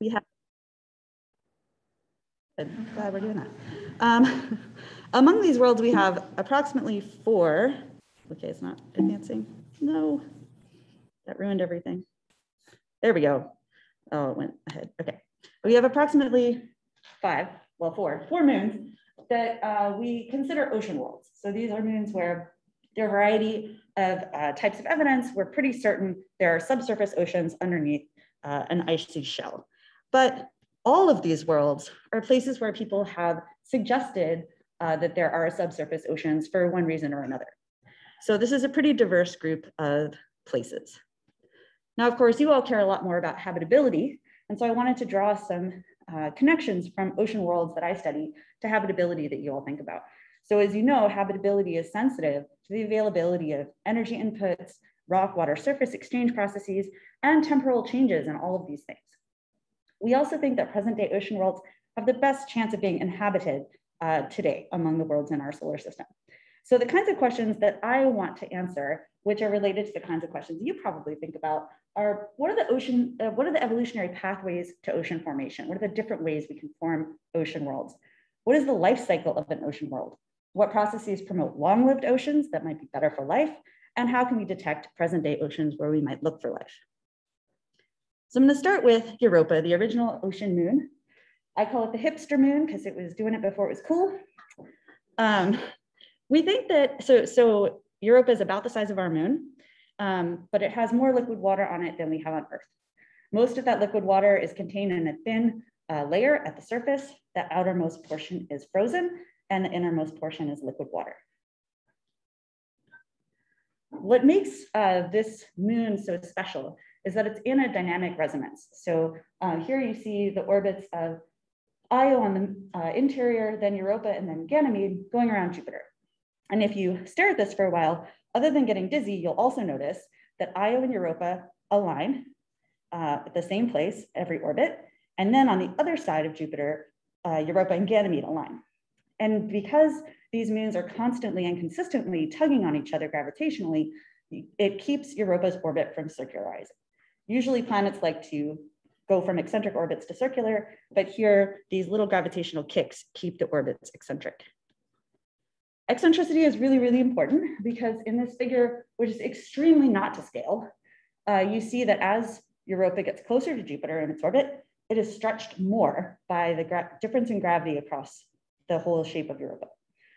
we have, I'm glad we're doing that. Um, among these worlds, we have approximately four, okay, it's not advancing, no, that ruined everything. There we go. Oh, it went ahead, okay. We have approximately five, well, four, four moons that uh, we consider ocean worlds. So these are moons where there are a variety of uh, types of evidence. We're pretty certain there are subsurface oceans underneath uh, an icy shell. But all of these worlds are places where people have suggested uh, that there are subsurface oceans for one reason or another. So this is a pretty diverse group of places. Now, of course, you all care a lot more about habitability. And so I wanted to draw some uh, connections from ocean worlds that I study to habitability that you all think about. So as you know, habitability is sensitive to the availability of energy inputs, rock water surface exchange processes, and temporal changes in all of these things. We also think that present day ocean worlds have the best chance of being inhabited uh, today among the worlds in our solar system. So the kinds of questions that I want to answer, which are related to the kinds of questions you probably think about, are what are the ocean, uh, what are the evolutionary pathways to ocean formation? What are the different ways we can form ocean worlds? What is the life cycle of an ocean world? What processes promote long-lived oceans that might be better for life? And how can we detect present-day oceans where we might look for life? So I'm gonna start with Europa, the original ocean moon. I call it the hipster moon because it was doing it before it was cool. Um, we think that, so, so Europa is about the size of our moon, um, but it has more liquid water on it than we have on Earth. Most of that liquid water is contained in a thin uh, layer at the surface. The outermost portion is frozen and the innermost portion is liquid water. What makes uh, this moon so special is that it's in a dynamic resonance. So uh, here you see the orbits of Io on the uh, interior, then Europa, and then Ganymede going around Jupiter. And if you stare at this for a while, other than getting dizzy, you'll also notice that Io and Europa align uh, at the same place every orbit. And then on the other side of Jupiter, uh, Europa and Ganymede align. And because these moons are constantly and consistently tugging on each other gravitationally, it keeps Europa's orbit from circularizing. Usually planets like to go from eccentric orbits to circular, but here these little gravitational kicks keep the orbits eccentric. Eccentricity is really, really important because in this figure, which is extremely not to scale, uh, you see that as Europa gets closer to Jupiter in its orbit, it is stretched more by the difference in gravity across the whole shape of Europa.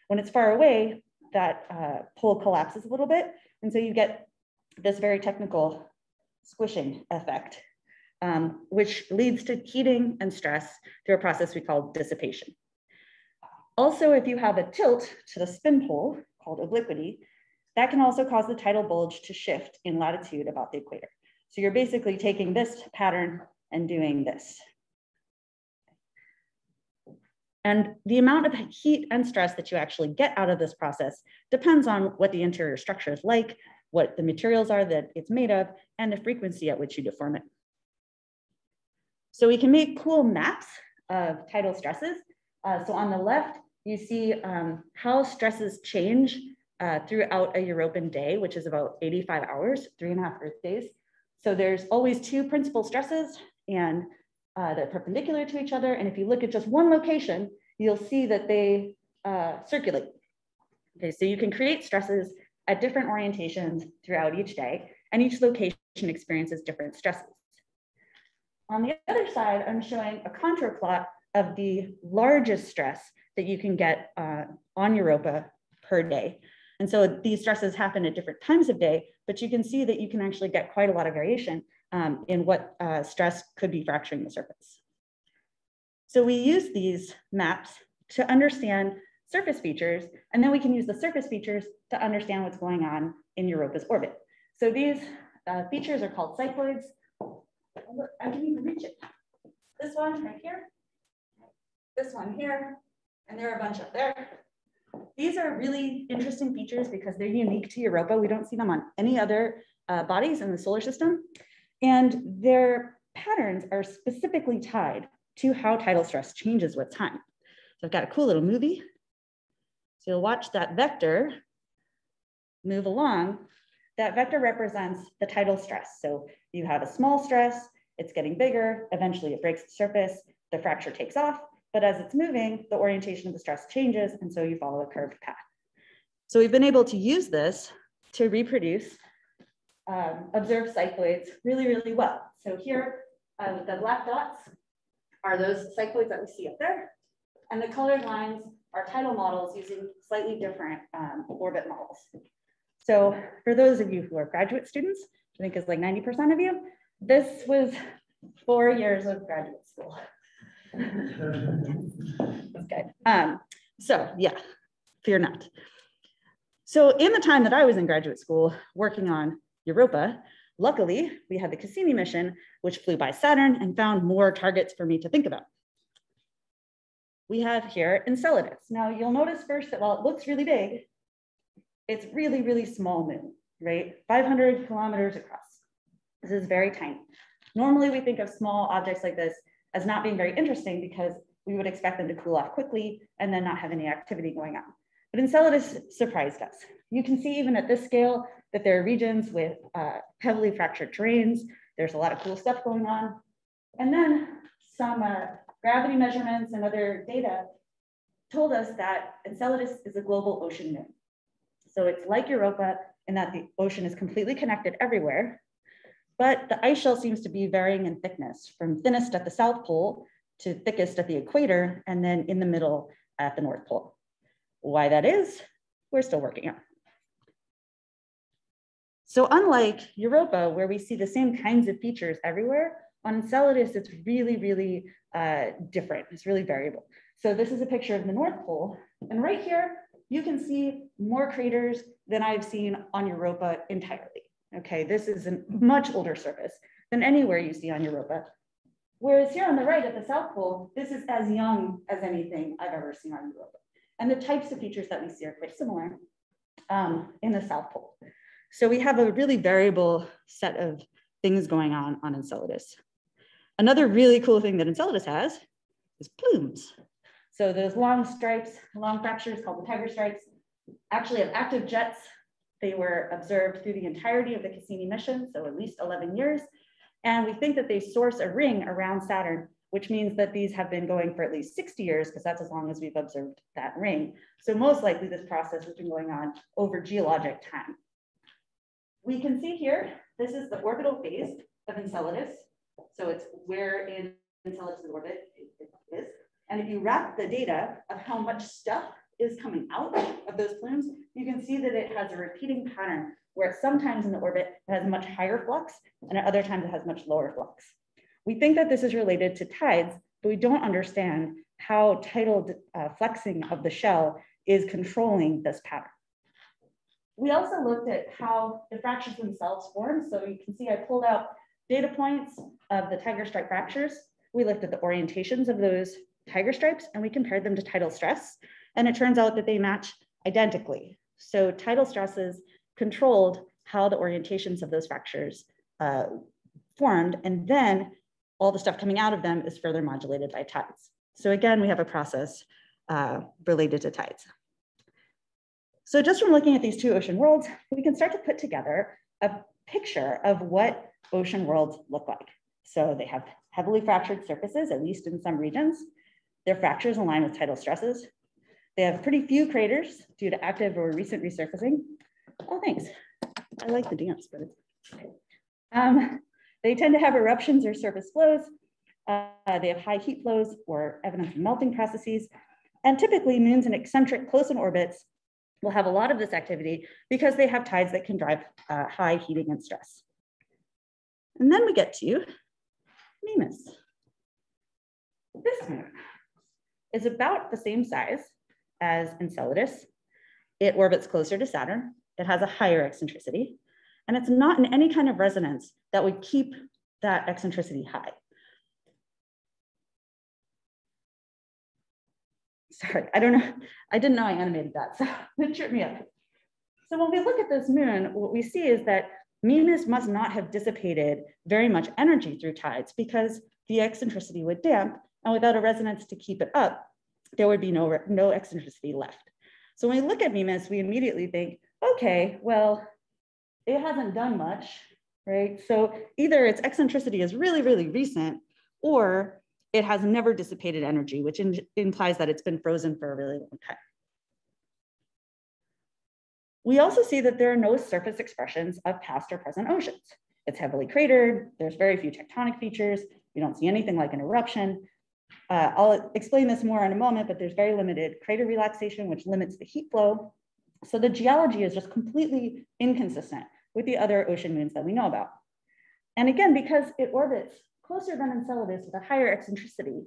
When it's far away, that uh, pole collapses a little bit. And so you get this very technical squishing effect, um, which leads to heating and stress through a process we call dissipation. Also, if you have a tilt to the spin pole called obliquity, that can also cause the tidal bulge to shift in latitude about the equator. So you're basically taking this pattern and doing this. And the amount of heat and stress that you actually get out of this process depends on what the interior structure is like, what the materials are that it's made of, and the frequency at which you deform it. So we can make cool maps of tidal stresses. Uh, so on the left, you see um, how stresses change uh, throughout a Europan day, which is about 85 hours, three and a half Earth days. So there's always two principal stresses and uh, they're perpendicular to each other. And if you look at just one location, you'll see that they uh, circulate. Okay, so you can create stresses at different orientations throughout each day, and each location experiences different stresses. On the other side, I'm showing a contour plot of the largest stress that you can get uh, on Europa per day. And so these stresses happen at different times of day, but you can see that you can actually get quite a lot of variation um, in what uh, stress could be fracturing the surface. So we use these maps to understand surface features, and then we can use the surface features to understand what's going on in Europa's orbit. So these uh, features are called cycloids. I can even reach it. This one right here, this one here, and there are a bunch up there. These are really interesting features because they're unique to Europa. We don't see them on any other uh, bodies in the solar system. And their patterns are specifically tied to how tidal stress changes with time. So I've got a cool little movie. So you'll watch that vector move along. That vector represents the tidal stress. So you have a small stress, it's getting bigger, eventually it breaks the surface, the fracture takes off, but as it's moving, the orientation of the stress changes, and so you follow a curved path. So we've been able to use this to reproduce um, observed cycloids really, really well. So here, uh, the black dots are those cycloids that we see up there, and the colored lines are tidal models using slightly different um, orbit models. So for those of you who are graduate students, I think is like 90% of you, this was four years of graduate school. That's good. Um, so yeah, fear not. So in the time that I was in graduate school working on Europa, luckily we had the Cassini mission, which flew by Saturn and found more targets for me to think about. We have here Enceladus. Now you'll notice first that while it looks really big, it's really, really small moon, right? 500 kilometers across. This is very tiny. Normally we think of small objects like this as not being very interesting because we would expect them to cool off quickly and then not have any activity going on. But Enceladus surprised us. You can see even at this scale that there are regions with uh, heavily fractured terrains. There's a lot of cool stuff going on. And then some uh, gravity measurements and other data told us that Enceladus is a global ocean moon. So it's like Europa in that the ocean is completely connected everywhere, but the ice shell seems to be varying in thickness from thinnest at the South Pole to thickest at the equator, and then in the middle at the North Pole. Why that is, we're still working on. So unlike Europa, where we see the same kinds of features everywhere, on Enceladus, it's really, really uh, different. It's really variable. So this is a picture of the North Pole. And right here, you can see more craters than I've seen on Europa entirely. Okay, this is a much older surface than anywhere you see on Europa. Whereas here on the right at the South Pole, this is as young as anything I've ever seen on Europa. And the types of features that we see are quite similar um, in the South Pole. So we have a really variable set of things going on on Enceladus. Another really cool thing that Enceladus has is plumes. So those long stripes, long fractures called the tiger stripes, actually have active jets. They were observed through the entirety of the Cassini mission, so at least 11 years. And we think that they source a ring around Saturn, which means that these have been going for at least 60 years, because that's as long as we've observed that ring. So most likely this process has been going on over geologic time. We can see here, this is the orbital phase of Enceladus. So it's where in Enceladus' orbit it is. And if you wrap the data of how much stuff is coming out of those plumes, you can see that it has a repeating pattern where sometimes in the orbit it has much higher flux and at other times it has much lower flux. We think that this is related to tides, but we don't understand how tidal uh, flexing of the shell is controlling this pattern. We also looked at how the fractures themselves form. So you can see I pulled out data points of the tiger stripe fractures. We looked at the orientations of those tiger stripes and we compared them to tidal stress. And it turns out that they match identically. So tidal stresses controlled how the orientations of those fractures uh, formed. And then all the stuff coming out of them is further modulated by tides. So again, we have a process uh, related to tides. So just from looking at these two ocean worlds, we can start to put together a picture of what ocean worlds look like. So they have heavily fractured surfaces, at least in some regions. Their fractures align with tidal stresses. They have pretty few craters due to active or recent resurfacing. Oh, thanks. I like the dance, but okay. Um, they tend to have eruptions or surface flows. Uh, they have high heat flows or evidence of melting processes. And typically moons in eccentric close in orbits will have a lot of this activity because they have tides that can drive uh, high heating and stress. And then we get to Mimas. This moon is about the same size as Enceladus. It orbits closer to Saturn. It has a higher eccentricity, and it's not in any kind of resonance that would keep that eccentricity high. Sorry, I don't know. I didn't know I animated that, so it tripped me up. So when we look at this moon, what we see is that Mimas must not have dissipated very much energy through tides because the eccentricity would damp and without a resonance to keep it up, there would be no, no eccentricity left. So when we look at Mimas, we immediately think, okay, well, it hasn't done much right? So either its eccentricity is really, really recent, or it has never dissipated energy, which in, implies that it's been frozen for a really long time. We also see that there are no surface expressions of past or present oceans. It's heavily cratered, there's very few tectonic features, you don't see anything like an eruption. Uh, I'll explain this more in a moment, but there's very limited crater relaxation, which limits the heat flow. So the geology is just completely inconsistent with the other ocean moons that we know about. And again, because it orbits closer than Enceladus with a higher eccentricity,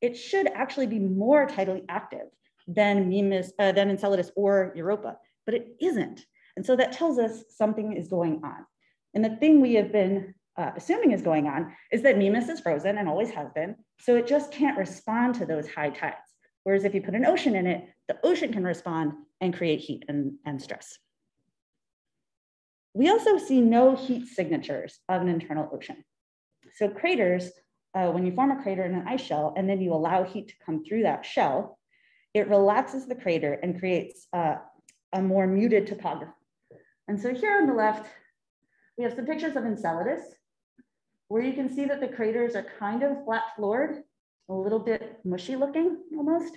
it should actually be more tidally active than Mimas, uh, than Enceladus or Europa, but it isn't. And so that tells us something is going on. And the thing we have been uh, assuming is going on is that Mimas is frozen and always has been, so it just can't respond to those high tides. Whereas if you put an ocean in it, the ocean can respond and create heat and, and stress. We also see no heat signatures of an internal ocean. So craters, uh, when you form a crater in an ice shell and then you allow heat to come through that shell, it relaxes the crater and creates uh, a more muted topography. And so here on the left, we have some pictures of Enceladus, where you can see that the craters are kind of flat floored, a little bit mushy looking almost.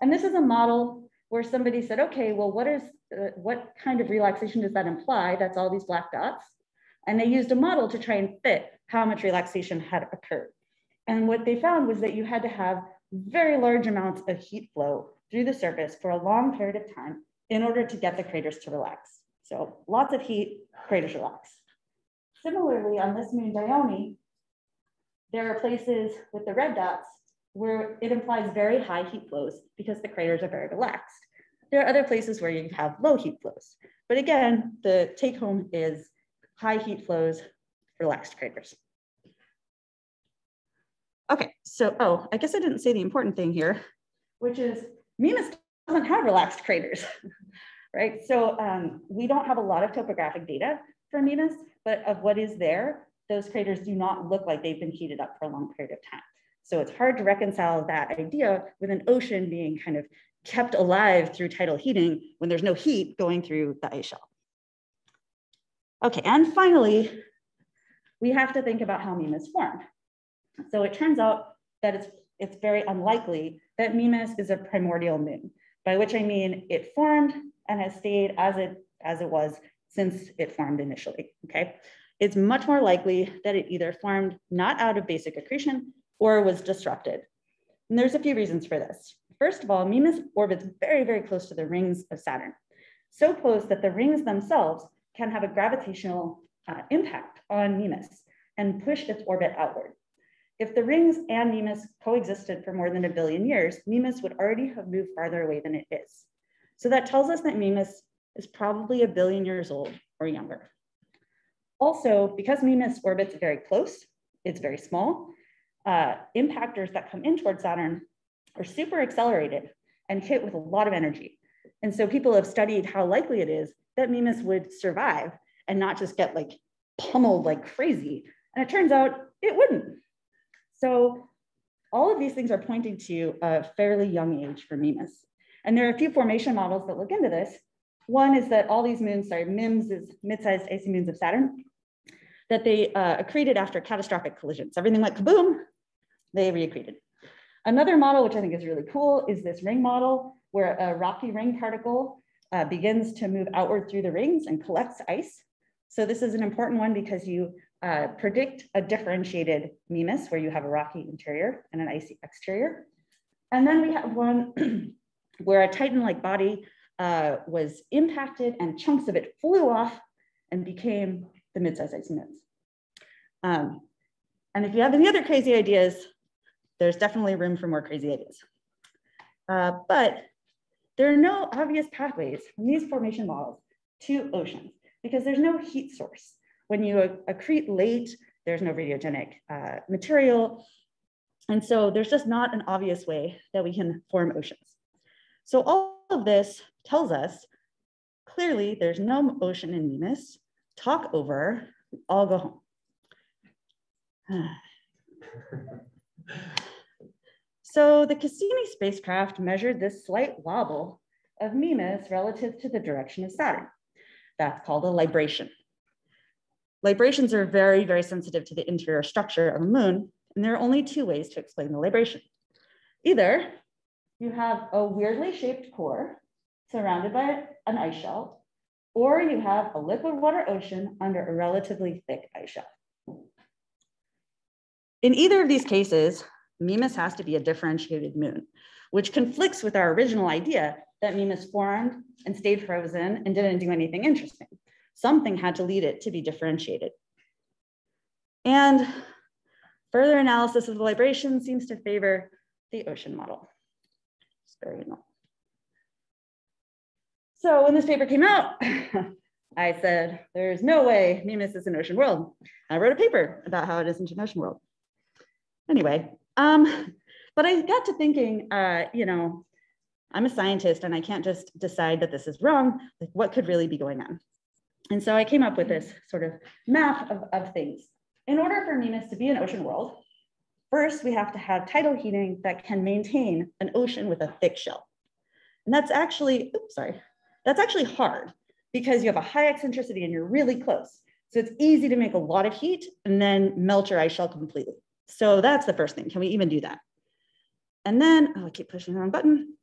And this is a model where somebody said, okay, well, what is uh, what kind of relaxation does that imply? That's all these black dots. And they used a model to try and fit how much relaxation had occurred. And what they found was that you had to have very large amounts of heat flow through the surface for a long period of time in order to get the craters to relax. So lots of heat, craters relax. Similarly, on this moon Dione, there are places with the red dots where it implies very high heat flows because the craters are very relaxed. There are other places where you have low heat flows. But again, the take home is high heat flows, relaxed craters. Okay, so, oh, I guess I didn't say the important thing here, which is Mimas doesn't have relaxed craters, right? So um, we don't have a lot of topographic data for Mimas, but of what is there, those craters do not look like they've been heated up for a long period of time. So it's hard to reconcile that idea with an ocean being kind of kept alive through tidal heating when there's no heat going through the ice shell. Okay, and finally, we have to think about how Mimas formed. So it turns out that it's, it's very unlikely that Mimas is a primordial moon, by which I mean it formed and has stayed as it, as it was since it formed initially, okay? It's much more likely that it either formed not out of basic accretion or was disrupted. And there's a few reasons for this. First of all, Mimas orbits very, very close to the rings of Saturn. So close that the rings themselves can have a gravitational uh, impact on Mimas and push its orbit outward. If the rings and Mimas coexisted for more than a billion years, Mimas would already have moved farther away than it is. So that tells us that Mimas is probably a billion years old or younger. Also, because Mimas orbits very close, it's very small, uh, impactors that come in towards Saturn are super accelerated and hit with a lot of energy. And so people have studied how likely it is that Mimas would survive and not just get like pummeled like crazy. And it turns out it wouldn't. So all of these things are pointing to a fairly young age for Mimas. And there are a few formation models that look into this. One is that all these moons, sorry, MIMS is mid-sized icy moons of Saturn, that they uh, accreted after catastrophic collisions. Everything went kaboom, they reaccreted. Another model, which I think is really cool, is this ring model where a rocky ring particle uh, begins to move outward through the rings and collects ice. So this is an important one because you uh, predict a differentiated Mimas where you have a rocky interior and an icy exterior. And then we have one where a Titan-like body uh, was impacted and chunks of it flew off and became the mid-sized icy moons. Um, and if you have any other crazy ideas, there's definitely room for more crazy ideas. Uh, but there are no obvious pathways from these formation models to oceans because there's no heat source. When you accrete late, there's no radiogenic uh, material. And so there's just not an obvious way that we can form oceans. So all of this tells us clearly there's no ocean in Mimas. Talk over, all go home. So the Cassini spacecraft measured this slight wobble of Mimas relative to the direction of Saturn. That's called a libration. librations are very, very sensitive to the interior structure of a moon, and there are only two ways to explain the libration. Either you have a weirdly shaped core surrounded by an ice shelf, or you have a liquid water ocean under a relatively thick ice shelf. In either of these cases, Mimas has to be a differentiated moon, which conflicts with our original idea that Mimas formed and stayed frozen and didn't do anything interesting. Something had to lead it to be differentiated. And further analysis of the libration seems to favor the ocean model. So when this paper came out, I said, there's no way Mimas is an ocean world. I wrote a paper about how it isn't an ocean world. Anyway, um, but I got to thinking, uh, you know, I'm a scientist and I can't just decide that this is wrong. Like what could really be going on? And so I came up with this sort of map of, of things. In order for Mimas to be an ocean world, first we have to have tidal heating that can maintain an ocean with a thick shell. And that's actually, oops, sorry, that's actually hard because you have a high eccentricity and you're really close. So it's easy to make a lot of heat and then melt your ice shell completely. So that's the first thing. Can we even do that? And then, oh, I keep pushing the wrong button.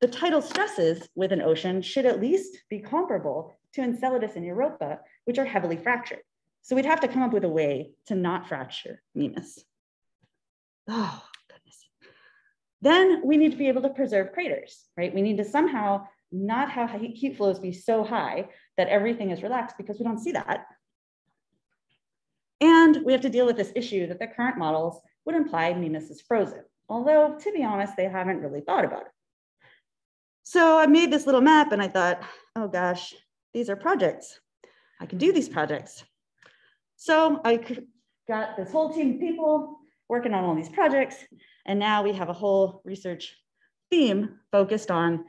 The tidal stresses with an ocean should at least be comparable to Enceladus and Europa, which are heavily fractured. So we'd have to come up with a way to not fracture Mimas. Oh, goodness. Then we need to be able to preserve craters, right? We need to somehow not have heat flows be so high that everything is relaxed because we don't see that. And we have to deal with this issue that the current models would imply Mimas is frozen, although to be honest, they haven't really thought about it. So I made this little map and I thought, oh gosh, these are projects. I can do these projects. So I got this whole team of people working on all these projects. And now we have a whole research theme focused on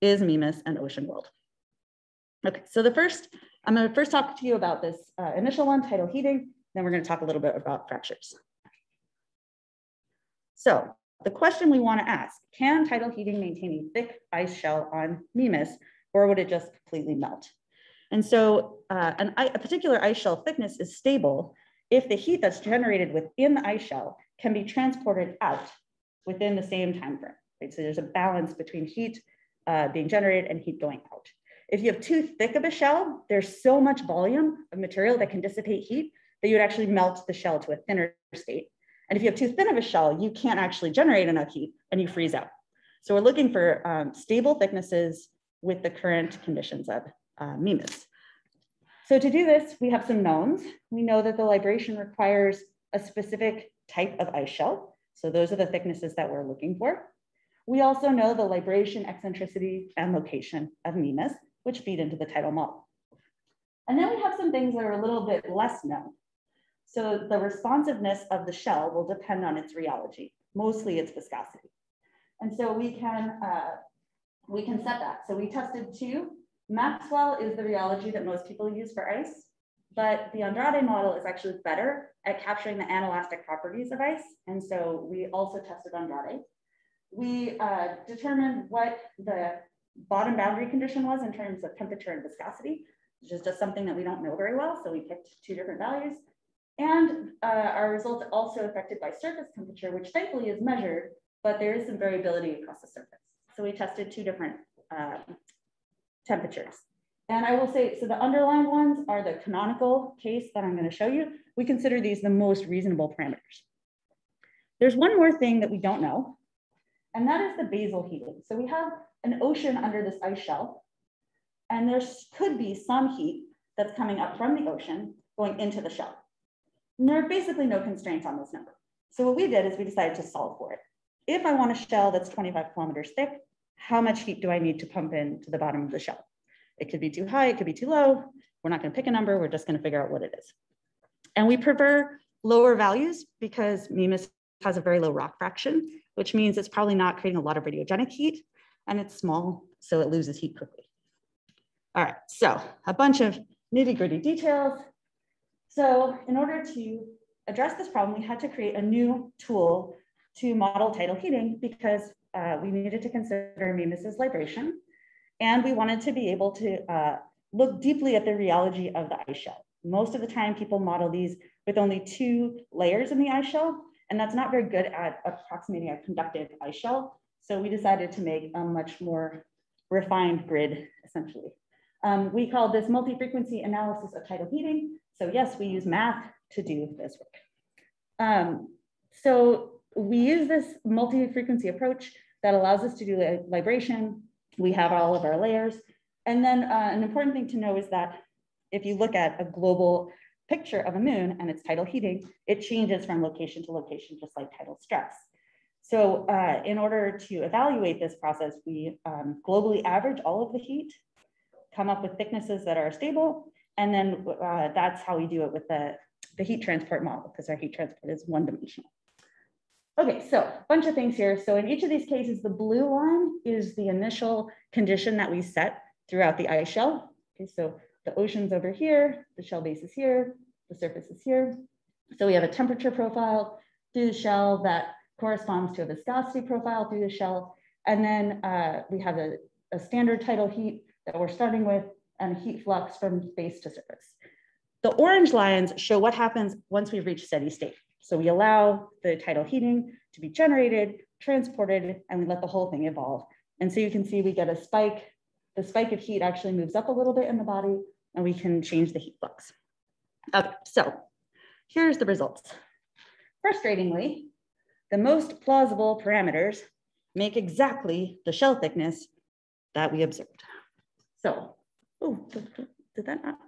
is Mimas an ocean world? Okay, so the first, I'm gonna first talk to you about this uh, initial one, tidal heating, then we're gonna talk a little bit about fractures. So the question we wanna ask, can tidal heating maintain a thick ice shell on Mimas or would it just completely melt? And so uh, an, a particular ice shell thickness is stable if the heat that's generated within the ice shell can be transported out within the same time frame. Right? So there's a balance between heat uh, being generated and heat going out. If you have too thick of a shell, there's so much volume of material that can dissipate heat you would actually melt the shell to a thinner state. And if you have too thin of a shell, you can't actually generate enough heat and you freeze out. So we're looking for um, stable thicknesses with the current conditions of uh, Mimas. So to do this, we have some knowns. We know that the libration requires a specific type of ice shell. So those are the thicknesses that we're looking for. We also know the libration, eccentricity, and location of Mimas, which feed into the tidal model. And then we have some things that are a little bit less known. So the responsiveness of the shell will depend on its rheology, mostly its viscosity. And so we can, uh, we can set that. So we tested two. Maxwell is the rheology that most people use for ice, but the Andrade model is actually better at capturing the anelastic properties of ice. And so we also tested Andrade we uh, determined what the bottom boundary condition was in terms of temperature and viscosity, which is just something that we don't know very well. So we picked two different values. And uh, our results also affected by surface temperature, which thankfully is measured, but there is some variability across the surface. So we tested two different uh, temperatures. And I will say, so the underlined ones are the canonical case that I'm gonna show you. We consider these the most reasonable parameters. There's one more thing that we don't know, and that is the basal heating. So we have an ocean under this ice shelf, and there could be some heat that's coming up from the ocean going into the shell. There are basically no constraints on this number. So what we did is we decided to solve for it. If I want a shell that's 25 kilometers thick, how much heat do I need to pump in to the bottom of the shell? It could be too high, it could be too low. We're not gonna pick a number, we're just gonna figure out what it is. And we prefer lower values because Mimas has a very low rock fraction which means it's probably not creating a lot of radiogenic heat and it's small, so it loses heat quickly. All right, so a bunch of nitty gritty details. So in order to address this problem, we had to create a new tool to model tidal heating because uh, we needed to consider Mimas's libration. And we wanted to be able to uh, look deeply at the rheology of the ice shell. Most of the time people model these with only two layers in the ice shell, and that's not very good at approximating a conductive ice shell. So we decided to make a much more refined grid, essentially. Um, we call this multi-frequency analysis of tidal heating. So yes, we use math to do this work. Um, so we use this multi-frequency approach that allows us to do libration. We have all of our layers. And then uh, an important thing to know is that if you look at a global picture of a moon and its tidal heating, it changes from location to location, just like tidal stress. So uh, in order to evaluate this process, we um, globally average all of the heat, come up with thicknesses that are stable, and then uh, that's how we do it with the, the heat transport model, because our heat transport is one dimensional. Okay, so a bunch of things here. So in each of these cases, the blue line is the initial condition that we set throughout the ice shell. Okay, so the ocean's over here, the shell base is here, the surface is here. So we have a temperature profile through the shell that corresponds to a viscosity profile through the shell. And then uh, we have a, a standard tidal heat that we're starting with and heat flux from base to surface. The orange lines show what happens once we reach steady state. So we allow the tidal heating to be generated, transported, and we let the whole thing evolve. And so you can see we get a spike. The spike of heat actually moves up a little bit in the body and we can change the heat flux. Okay, so here's the results. Frustratingly, the most plausible parameters make exactly the shell thickness that we observed. So, oh, did that not?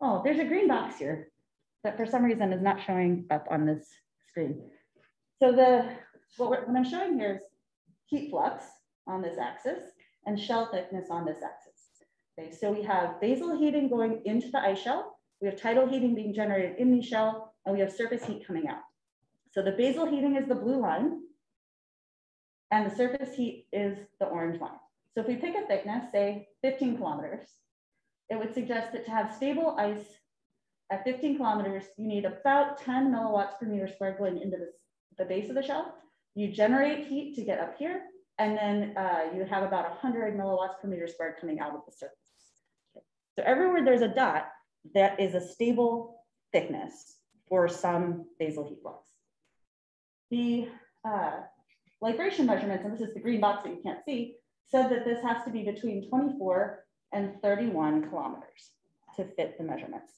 Oh, there's a green box here that for some reason is not showing up on this screen. So the what, what I'm showing here is heat flux on this axis and shell thickness on this axis. Okay, so we have basal heating going into the ice shell, we have tidal heating being generated in the shell, and we have surface heat coming out. So the basal heating is the blue line, and the surface heat is the orange line. So if we pick a thickness, say 15 kilometers, it would suggest that to have stable ice at 15 kilometers, you need about 10 milliwatts per meter squared going into this, the base of the shell. You generate heat to get up here, and then uh, you have about 100 milliwatts per meter squared coming out of the surface. Okay. So everywhere there's a dot, that is a stable thickness for some basal heat flux. The uh, libration measurements, and this is the green box that you can't see, said that this has to be between 24 and 31 kilometers to fit the measurements.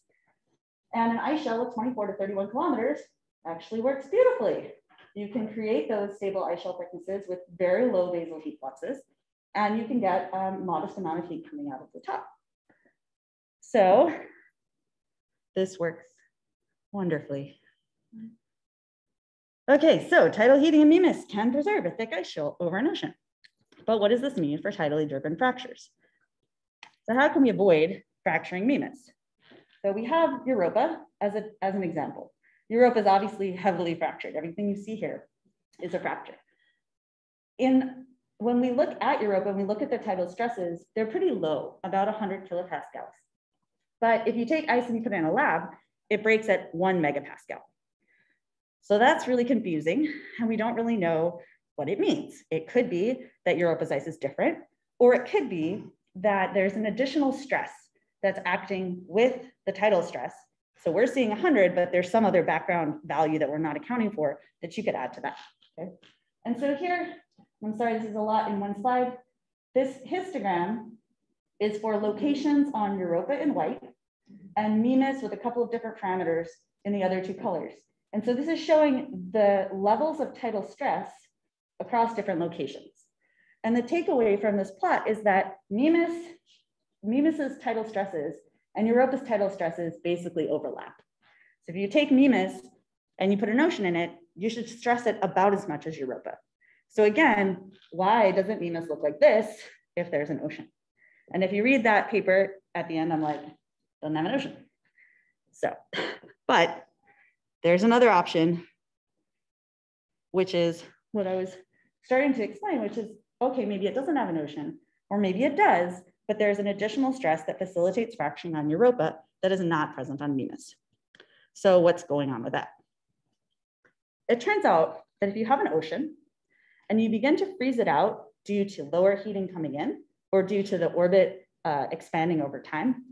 And an ice shell of 24 to 31 kilometers actually works beautifully. You can create those stable ice shell thicknesses with very low basal heat fluxes, and you can get a modest amount of heat coming out of the top. So this works wonderfully. Okay, so tidal heating and Mimas can preserve a thick ice shell over an ocean. But what does this mean for tidally driven fractures? So how can we avoid fracturing Mimas? So we have Europa as, a, as an example. Europa is obviously heavily fractured. Everything you see here is a fracture. In, when we look at Europa and we look at their tidal stresses, they're pretty low, about 100 kilopascals. But if you take ice and you put it in a lab, it breaks at one megapascal. So that's really confusing and we don't really know what it means. It could be that Europa's ice is different, or it could be that there's an additional stress that's acting with the tidal stress. So we're seeing 100, but there's some other background value that we're not accounting for that you could add to that. Okay? And so here, I'm sorry, this is a lot in one slide. This histogram is for locations on Europa in white and Mimas with a couple of different parameters in the other two colors. And so this is showing the levels of tidal stress across different locations. And the takeaway from this plot is that Mimas, Mimas's tidal stresses and Europa's tidal stresses basically overlap. So if you take Mimas and you put an ocean in it, you should stress it about as much as Europa. So again, why doesn't Mimas look like this if there's an ocean? And if you read that paper at the end, I'm like, doesn't have an ocean. So, but there's another option, which is what I was starting to explain, which is, okay, maybe it doesn't have an ocean, or maybe it does, but there's an additional stress that facilitates fracturing on Europa that is not present on Mimas. So what's going on with that? It turns out that if you have an ocean and you begin to freeze it out due to lower heating coming in or due to the orbit uh, expanding over time,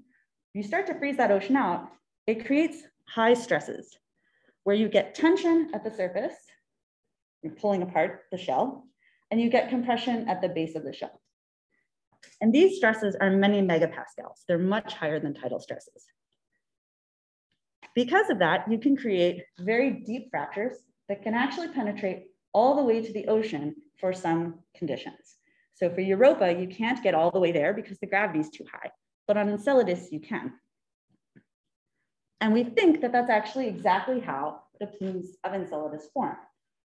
you start to freeze that ocean out, it creates high stresses where you get tension at the surface, you're pulling apart the shell, and you get compression at the base of the shell. And these stresses are many megapascals. They're much higher than tidal stresses. Because of that, you can create very deep fractures that can actually penetrate all the way to the ocean for some conditions. So for Europa, you can't get all the way there because the gravity is too high, but on Enceladus, you can. And we think that that's actually exactly how the plumes of Enceladus form,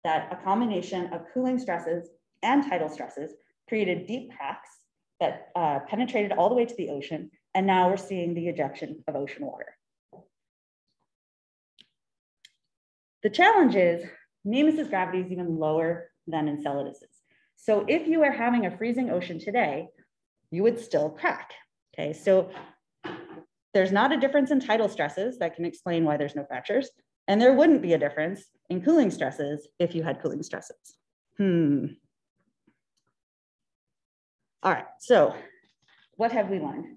that a combination of cooling stresses and tidal stresses created deep cracks that uh, penetrated all the way to the ocean, and now we're seeing the ejection of ocean water. The challenge is Mimas's gravity is even lower than Enceladus's. So if you are having a freezing ocean today, you would still crack. Okay, so there's not a difference in tidal stresses that can explain why there's no fractures. And there wouldn't be a difference in cooling stresses if you had cooling stresses. Hmm. All right, so what have we learned?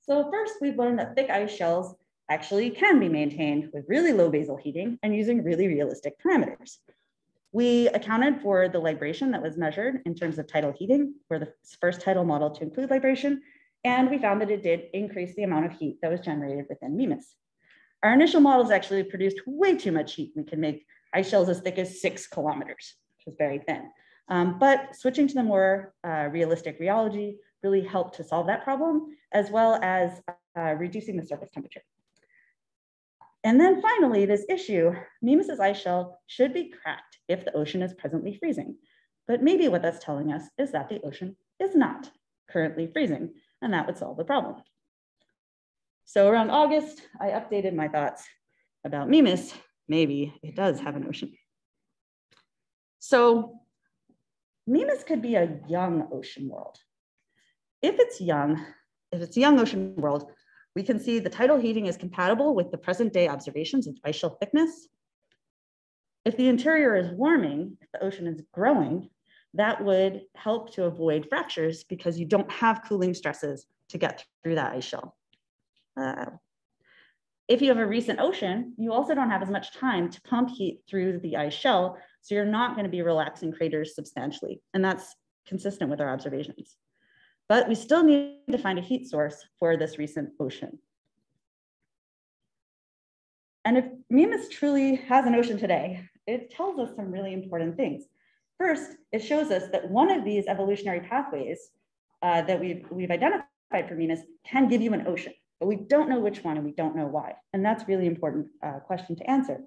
So first, we've learned that thick ice shells actually can be maintained with really low basal heating and using really realistic parameters. We accounted for the libration that was measured in terms of tidal heating. We're the first tidal model to include libration, and we found that it did increase the amount of heat that was generated within Mimas. Our initial models actually produced way too much heat. We could make ice shells as thick as six kilometers, which is very thin. Um, but switching to the more uh, realistic rheology really helped to solve that problem, as well as uh, reducing the surface temperature. And then finally, this issue, Mimas's ice shell should be cracked if the ocean is presently freezing. But maybe what that's telling us is that the ocean is not currently freezing, and that would solve the problem. So around August, I updated my thoughts about Mimas. Maybe it does have an ocean. So Mimas could be a young ocean world. If it's young, if it's a young ocean world, we can see the tidal heating is compatible with the present day observations of ice shell thickness. If the interior is warming, if the ocean is growing, that would help to avoid fractures because you don't have cooling stresses to get through that ice shell. Uh, if you have a recent ocean, you also don't have as much time to pump heat through the ice shell, so you're not going to be relaxing craters substantially, and that's consistent with our observations. But we still need to find a heat source for this recent ocean. And if Mimas truly has an ocean today, it tells us some really important things. First, it shows us that one of these evolutionary pathways uh, that we've, we've identified for Mimas can give you an ocean, but we don't know which one and we don't know why. And that's really important uh, question to answer.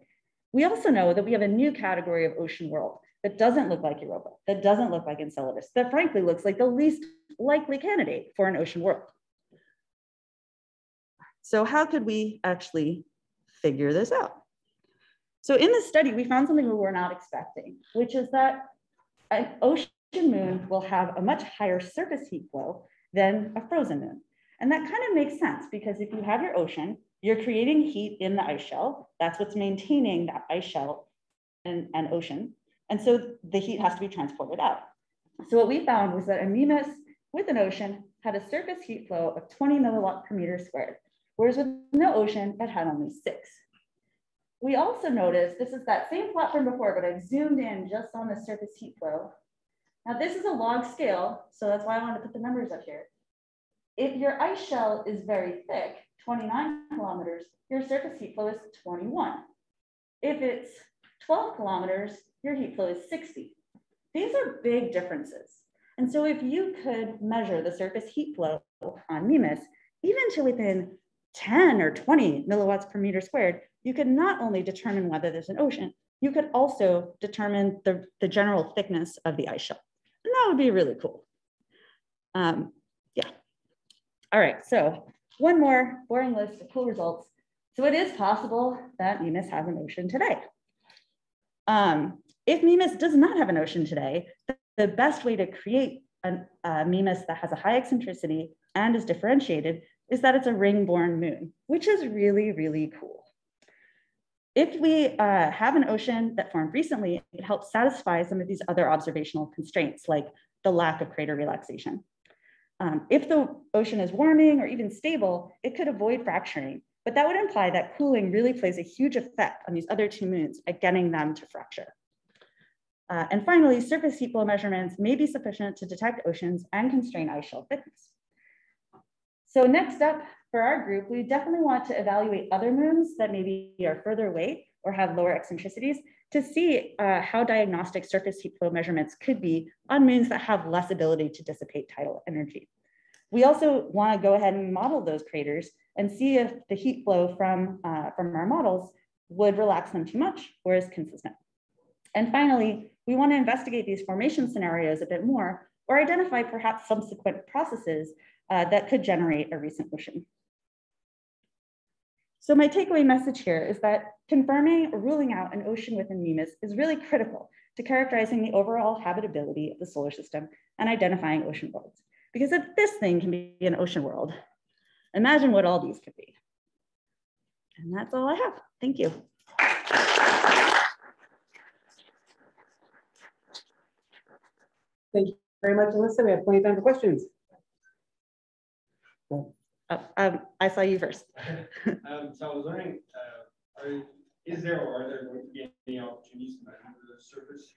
We also know that we have a new category of ocean world that doesn't look like Europa, that doesn't look like Enceladus, that frankly looks like the least likely candidate for an ocean world. So how could we actually figure this out? So in this study, we found something we were not expecting, which is that an ocean moon will have a much higher surface heat flow than a frozen moon. And that kind of makes sense because if you have your ocean, you're creating heat in the ice shell. That's what's maintaining that ice shell and, and ocean. And so the heat has to be transported out. So what we found was that a Mimas with an ocean had a surface heat flow of 20 milliwatt per meter squared, whereas with no ocean, it had only six. We also noticed, this is that same plot from before, but I've zoomed in just on the surface heat flow. Now this is a log scale, so that's why I wanted to put the numbers up here. If your ice shell is very thick, 29 kilometers, your surface heat flow is 21. If it's 12 kilometers, your heat flow is 60. These are big differences. And so if you could measure the surface heat flow on Mimas, even to within 10 or 20 milliwatts per meter squared, you could not only determine whether there's an ocean, you could also determine the, the general thickness of the ice shell. And that would be really cool. Um, yeah. All right, so one more boring list of cool results. So it is possible that Mimas has an ocean today. Um, if Mimas does not have an ocean today, the best way to create a, a Mimas that has a high eccentricity and is differentiated is that it's a ring-borne moon, which is really, really cool. If we uh, have an ocean that formed recently, it helps satisfy some of these other observational constraints, like the lack of crater relaxation. Um, if the ocean is warming or even stable, it could avoid fracturing But that would imply that cooling really plays a huge effect on these other two moons at getting them to fracture. Uh, and finally, surface heat flow measurements may be sufficient to detect oceans and constrain ice shelf thickness. So next up for our group, we definitely want to evaluate other moons that maybe are further away or have lower eccentricities to see uh, how diagnostic surface heat flow measurements could be on moons that have less ability to dissipate tidal energy. We also want to go ahead and model those craters and see if the heat flow from, uh, from our models would relax them too much or is consistent. And finally, we want to investigate these formation scenarios a bit more or identify perhaps subsequent processes uh, that could generate a recent ocean. So my takeaway message here is that confirming or ruling out an ocean within Mimas is really critical to characterizing the overall habitability of the solar system and identifying ocean worlds. Because if this thing can be an ocean world, imagine what all these could be. And that's all I have. Thank you. Thank you very much, Alyssa. We have plenty of time for questions. Oh, um, I saw you first. Um, so I was wondering, uh, are, is there or are there going to be any opportunities to measure the surface?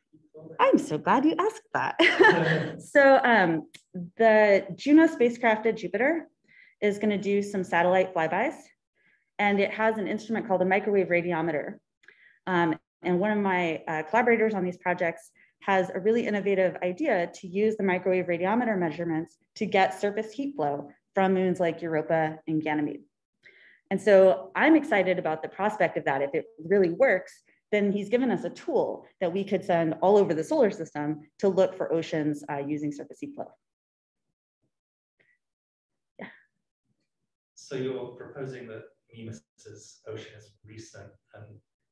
I'm so glad you asked that. so um, the Juno spacecraft at Jupiter is going to do some satellite flybys, and it has an instrument called a microwave radiometer. Um, and one of my uh, collaborators on these projects has a really innovative idea to use the microwave radiometer measurements to get surface heat flow from moons like Europa and Ganymede. And so I'm excited about the prospect of that. If it really works, then he's given us a tool that we could send all over the solar system to look for oceans uh, using surface heat flow. Yeah. So you're proposing that Mimas's ocean is recent, and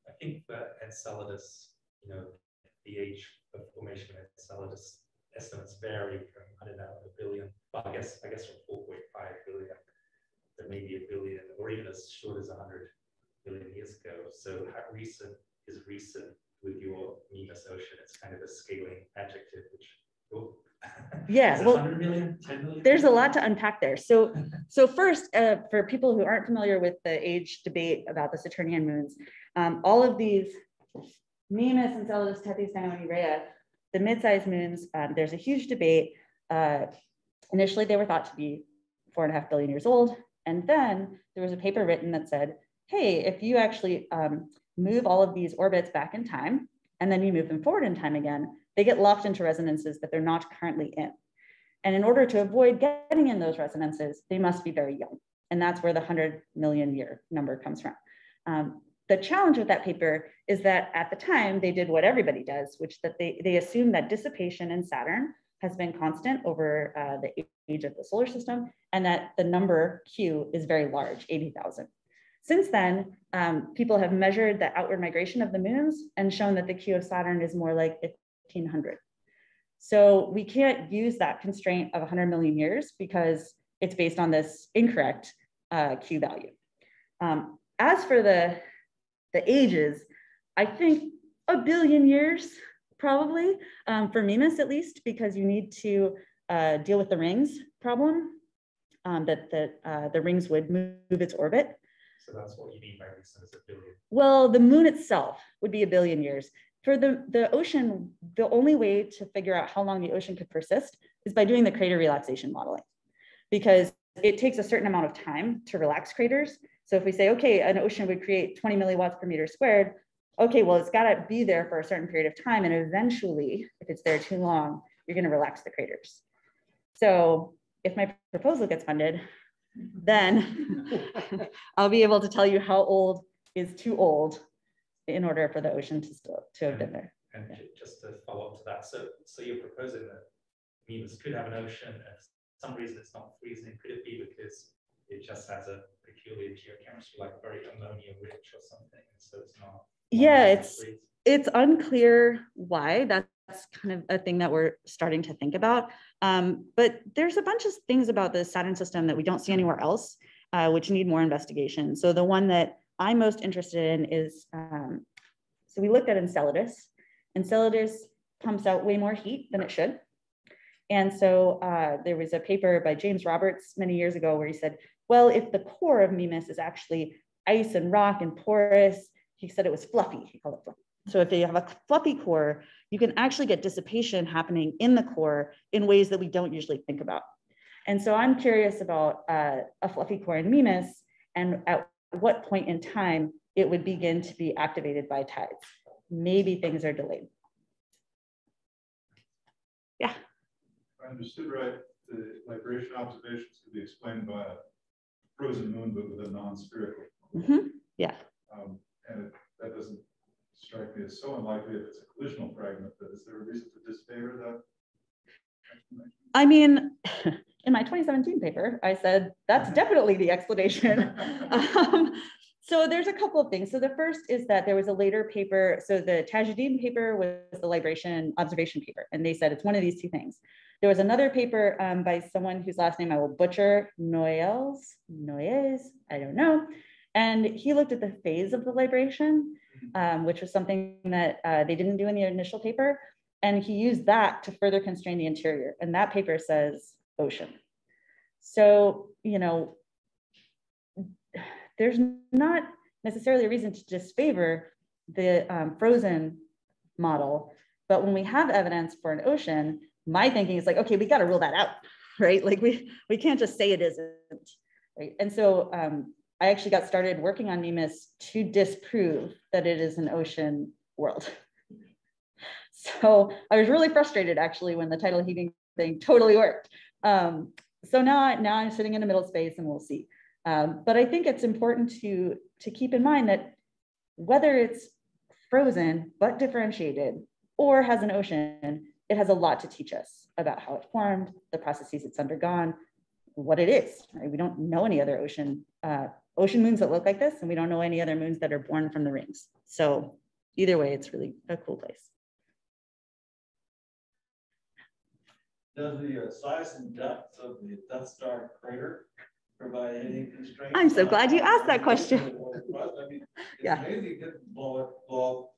I think that Enceladus, you know, the age of formation of Enceladus estimates vary from, I don't know, a billion, well, I guess, I guess from 4.5 billion, to maybe a billion, or even as short as 100 billion years ago. So how recent is recent with your Mimas ocean? It's kind of a scaling adjective, which, oh, yeah, well, 100 million, 10 million? There's a lot to unpack there. So, so first, uh, for people who aren't familiar with the age debate about the Saturnian moons, um, all of these Mimas, Enceladus, Tethys, Dione, Rhea, the mid-sized moons, um, there's a huge debate. Uh, initially, they were thought to be four and a half billion years old. And then there was a paper written that said, hey, if you actually um, move all of these orbits back in time, and then you move them forward in time again, they get locked into resonances that they're not currently in. And in order to avoid getting in those resonances, they must be very young. And that's where the 100 million year number comes from. Um, the challenge with that paper is that at the time they did what everybody does, which that they, they assume that dissipation in Saturn has been constant over uh, the age of the solar system and that the number Q is very large, 80,000. Since then, um, people have measured the outward migration of the moons and shown that the Q of Saturn is more like 1500. So we can't use that constraint of 100 million years because it's based on this incorrect uh, Q value. Um, as for the the ages, I think a billion years probably um, for Mimas at least, because you need to uh, deal with the rings problem um, that, that uh, the rings would move its orbit. So that's what you mean by recent a billion. Well, the moon itself would be a billion years. For the, the ocean, the only way to figure out how long the ocean could persist is by doing the crater relaxation modeling, because it takes a certain amount of time to relax craters. So if we say, okay, an ocean would create 20 milliwatts per meter squared, okay, well, it's got to be there for a certain period of time. And eventually, if it's there too long, you're going to relax the craters. So if my proposal gets funded, then I'll be able to tell you how old is too old in order for the ocean to still to have been there. And yeah. just to follow up to that, so so you're proposing that Mimas could have an ocean, some reason it's not freezing. Could it be because it just has a peculiar geochemistry, like very ammonia rich or something, and so it's not. Yeah, it's it's unclear why. That's kind of a thing that we're starting to think about. Um, but there's a bunch of things about the Saturn system that we don't see anywhere else, uh, which need more investigation. So the one that I'm most interested in is, um, so we looked at Enceladus. Enceladus pumps out way more heat than it should. And so uh, there was a paper by James Roberts many years ago where he said, well, if the core of Mimas is actually ice and rock and porous. He said it was fluffy. He called it fluffy. So if you have a fluffy core, you can actually get dissipation happening in the core in ways that we don't usually think about. And so I'm curious about uh, a fluffy core in Mimas and at what point in time it would begin to be activated by tides. Maybe things are delayed. Yeah. If I understood right, the libration observations could be explained by a frozen moon, but with a non-spherical. Mhm, Yeah. Um, and it- that doesn't strike me as so unlikely if it's a collisional fragment, but is there a reason to disfavor that? I mean, in my 2017 paper, I said that's definitely the explanation. Um, so there's a couple of things. So the first is that there was a later paper. So the Tajeddine paper was the libration observation paper, and they said it's one of these two things. There was another paper um, by someone whose last name I will butcher, Noyels, Noyes, I don't know. And he looked at the phase of the libration, um, which was something that uh, they didn't do in the initial paper. And he used that to further constrain the interior. And that paper says ocean. So, you know, there's not necessarily a reason to disfavor the um, frozen model. But when we have evidence for an ocean, my thinking is like, okay, we got to rule that out, right? Like we, we can't just say it isn't, right? And so um, I actually got started working on Mimas to disprove that it is an ocean world. So I was really frustrated actually when the tidal heating thing totally worked. Um, so now, now I'm sitting in a middle space and we'll see. Um, but I think it's important to, to keep in mind that whether it's frozen but differentiated or has an ocean, it has a lot to teach us about how it formed, the processes it's undergone, what it is. Right? We don't know any other ocean uh, ocean moons that look like this, and we don't know any other moons that are born from the rings. So either way, it's really a cool place. Does the uh, size and depth of the Death Star crater provide any constraints? I'm so glad you asked that question. I mean, it's Yeah. amazing it blow it, blow.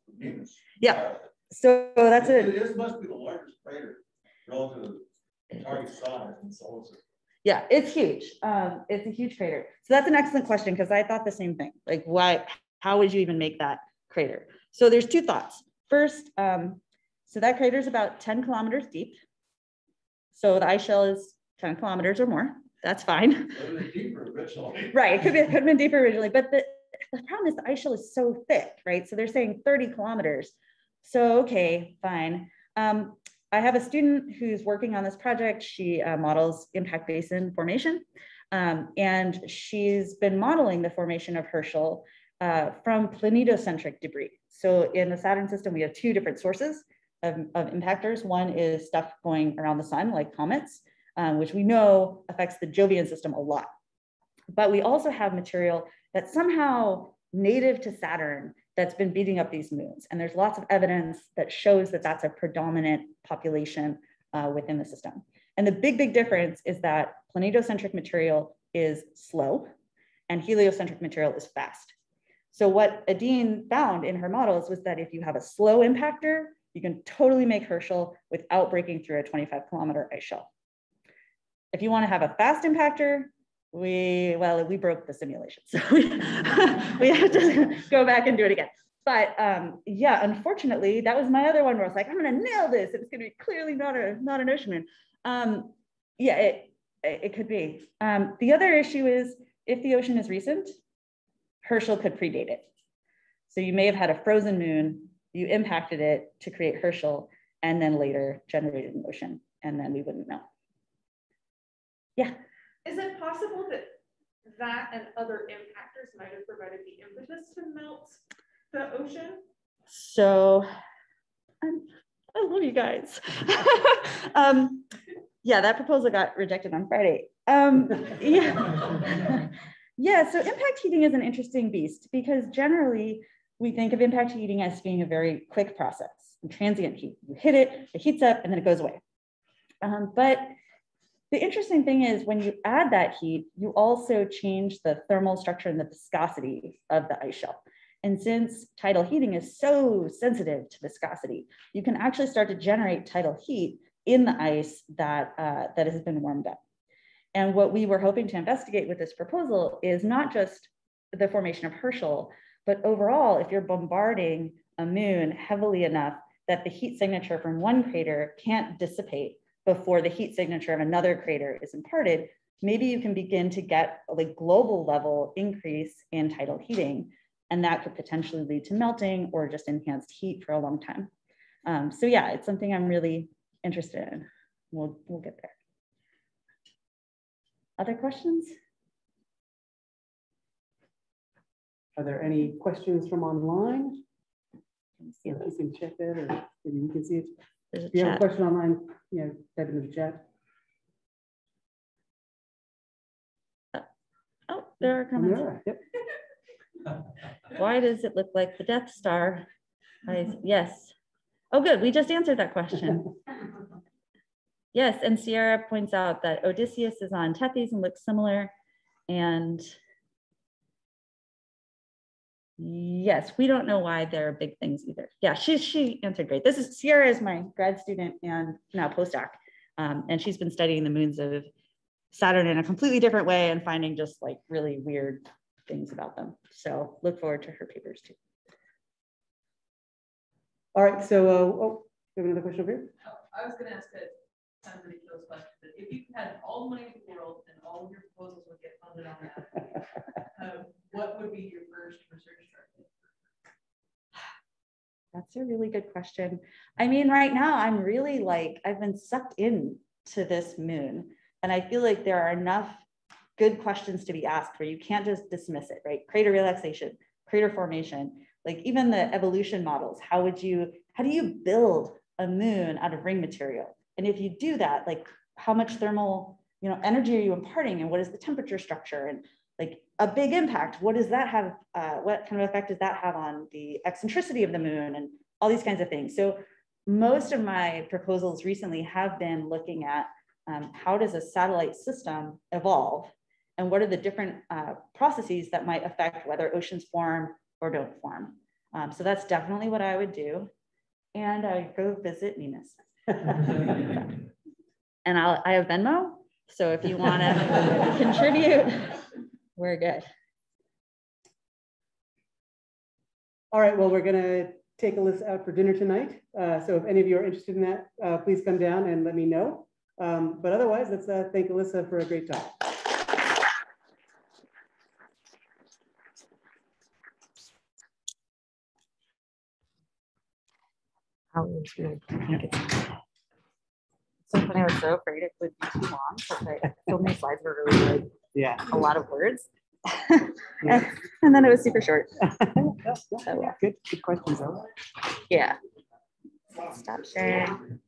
Yeah. So that's It it must be the largest crater relative to the target size in the solar system. Yeah, it's huge. Um, it's a huge crater. So that's an excellent question because I thought the same thing. Like, why? How would you even make that crater? So there's two thoughts. First, um, so that crater is about 10 kilometers deep. So the ice shell is 10 kilometers or more. That's fine. It. Right, it could be, it could have been deeper originally, but the, the problem is the ice shell is so thick, right? So they're saying 30 kilometers. So, okay, fine. Um, I have a student who's working on this project. She uh, models impact basin formation. Um, and she's been modeling the formation of Herschel uh, from planetocentric debris. So in the Saturn system, we have two different sources of, of impactors. One is stuff going around the sun, like comets, um, which we know affects the Jovian system a lot. But we also have material that's somehow native to Saturn that's been beating up these moons. And there's lots of evidence that shows that that's a predominant population uh, within the system. And the big, big difference is that planetocentric material is slow and heliocentric material is fast. So what Adine found in her models was that if you have a slow impactor, you can totally make Herschel without breaking through a 25 kilometer ice shell. If you want to have a fast impactor, we, well, we broke the simulation. So we, we have to go back and do it again. But um, yeah, unfortunately, that was my other one where I was like, I'm gonna nail this. It's gonna be clearly not a not an ocean moon. Um, yeah, it, it could be. Um, the other issue is if the ocean is recent, Herschel could predate it. So you may have had a frozen moon, you impacted it to create Herschel, and then later generated an ocean, and then we wouldn't know. Yeah. Is it possible that that and other impactors might have provided the impetus to melt the ocean? So I'm, I love you guys. um, yeah, that proposal got rejected on Friday. Um, yeah. yeah, so impact heating is an interesting beast because generally we think of impact heating as being a very quick process, transient heat. You hit it, it heats up, and then it goes away. Um, but the interesting thing is when you add that heat, you also change the thermal structure and the viscosity of the ice shell. And since tidal heating is so sensitive to viscosity, you can actually start to generate tidal heat in the ice that, uh, that has been warmed up. And what we were hoping to investigate with this proposal is not just the formation of Herschel. But overall, if you're bombarding a moon heavily enough that the heat signature from one crater can't dissipate before the heat signature of another crater is imparted, maybe you can begin to get a like global level increase in tidal heating. And that could potentially lead to melting or just enhanced heat for a long time. Um, so yeah, it's something I'm really interested in. We'll, we'll get there. Other questions? Are there any questions from online? Let me see If you can check that or maybe you can see it. There's a If you have a chat. question online, you know, type in the chat. Uh, oh, there are comments. Yeah, Yep. Why does it look like the Death Star? I, yes. Oh, good. We just answered that question. Yes, and Sierra points out that Odysseus is on Tethys and looks similar. And yes, we don't know why there are big things either. Yeah, she, she answered great. This is Sierra is my grad student and now postdoc. Um, and she's been studying the moons of Saturn in a completely different way and finding just like really weird things about them. So look forward to her papers too. All right, so, uh, oh, we have another question over here? I was gonna ask a of ridiculous question, but if you had all the money in the world and all of your proposals would get funded on that, uh, what would be your first research target? That's a really good question. I mean, right now I'm really like, I've been sucked in to this moon. And I feel like there are enough good questions to be asked where you can't just dismiss it, right? Crater relaxation, crater formation, like even the evolution models. How would you, how do you build a moon out of ring material? And if you do that, like how much thermal, you know, energy are you imparting and what is the temperature structure? And like a big impact, what does that have, uh, what kind of effect does that have on the eccentricity of the moon and all these kinds of things? So most of my proposals recently have been looking at um, how does a satellite system evolve and what are the different uh, processes that might affect whether oceans form or don't form. Um, so that's definitely what I would do. And I go visit Mimas. and I'll, I have Venmo. So if you want to contribute, we're good. All right, well, we're gonna take Alyssa out for dinner tonight. Uh, so if any of you are interested in that, uh, please come down and let me know. Um, but otherwise, let's uh, thank Alyssa for a great talk. So funny, I was so afraid it would be too long because I, so many slides were really good, Yeah. a lot of words. and, and then it was super short. So, uh, Good, good questions, though. yeah. Stop sharing.